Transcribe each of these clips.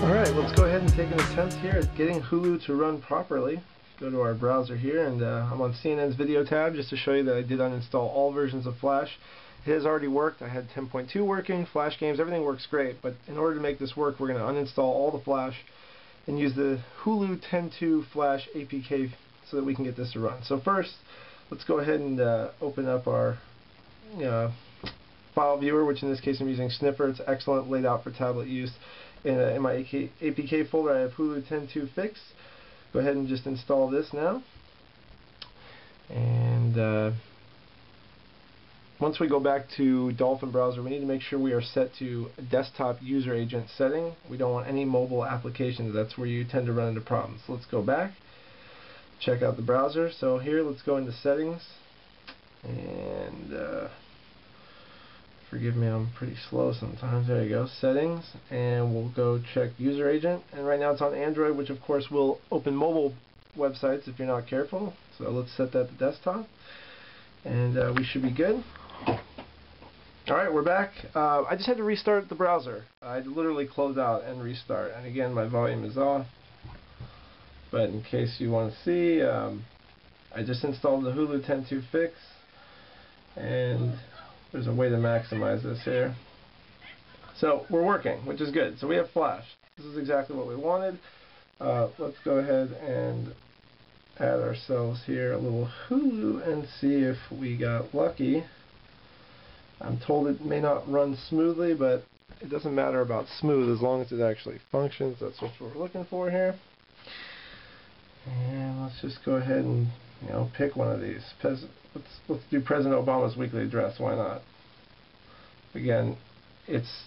let's go ahead and take an attempt here at getting Hulu to run properly. Go to our browser here, and uh, I'm on CNN's video tab just to show you that I did uninstall all versions of Flash. It has already worked. I had 10.2 working, Flash games, everything works great. But in order to make this work, we're going to uninstall all the Flash and use the Hulu 10.2 Flash APK so that we can get this to run. So first, let's go ahead and uh, open up our uh, file viewer, which in this case I'm using Sniffer. It's excellent, laid out for tablet use. In, uh, in my AK, APK folder, I have Hulu 10.2 Fix. Go ahead and just install this now. And uh, once we go back to Dolphin browser, we need to make sure we are set to desktop user agent setting. We don't want any mobile applications. That's where you tend to run into problems. So let's go back, check out the browser. So here, let's go into settings, and uh, forgive me, I'm pretty slow sometimes. There you go, settings, and we'll go check user agent. And right now it's on Android, which of course will open mobile websites if you're not careful. So let's set that to desktop, and uh, we should be good. Alright, we're back. Uh, I just had to restart the browser. I literally closed out and restart. And again, my volume is off. But in case you want to see, um, I just installed the Hulu 10.2 fix. And there's a way to maximize this here. So we're working, which is good. So we have Flash. This is exactly what we wanted. Uh, let's go ahead and add ourselves here a little Hulu and see if we got lucky. I'm told it may not run smoothly, but it doesn't matter about smooth as long as it actually functions. That's what we're looking for here. And let's just go ahead and you know pick one of these. let's let's do President Obama's weekly address. Why not? Again, it's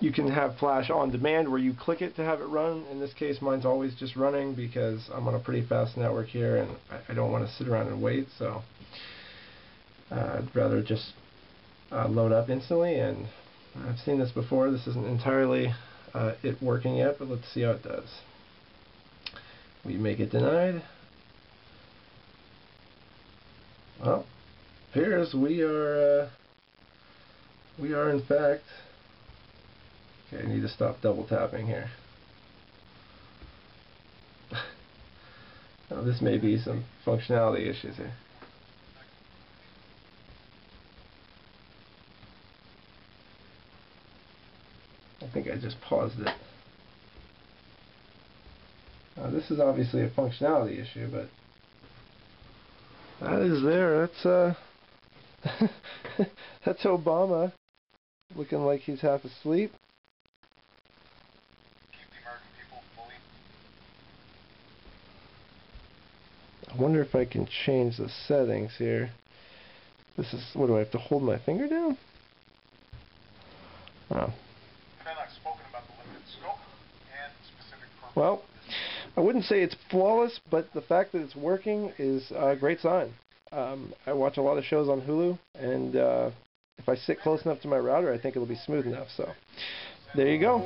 you can have Flash on demand where you click it to have it run. In this case, mine's always just running because I'm on a pretty fast network here and I, I don't want to sit around and wait. So uh, I'd rather just uh, load up instantly and I've seen this before this isn't entirely uh, it working yet but let's see how it does we make it denied well appears we are uh, we are in fact okay I need to stop double tapping here now this may be some functionality issues here I think I just paused it. Now this is obviously a functionality issue, but that is there. That's uh, that's Obama looking like he's half asleep. I wonder if I can change the settings here. This is, what do I have to hold my finger down? Oh. Well, I wouldn't say it's flawless, but the fact that it's working is a great sign. Um, I watch a lot of shows on Hulu, and uh, if I sit close enough to my router, I think it'll be smooth enough. So, there you go.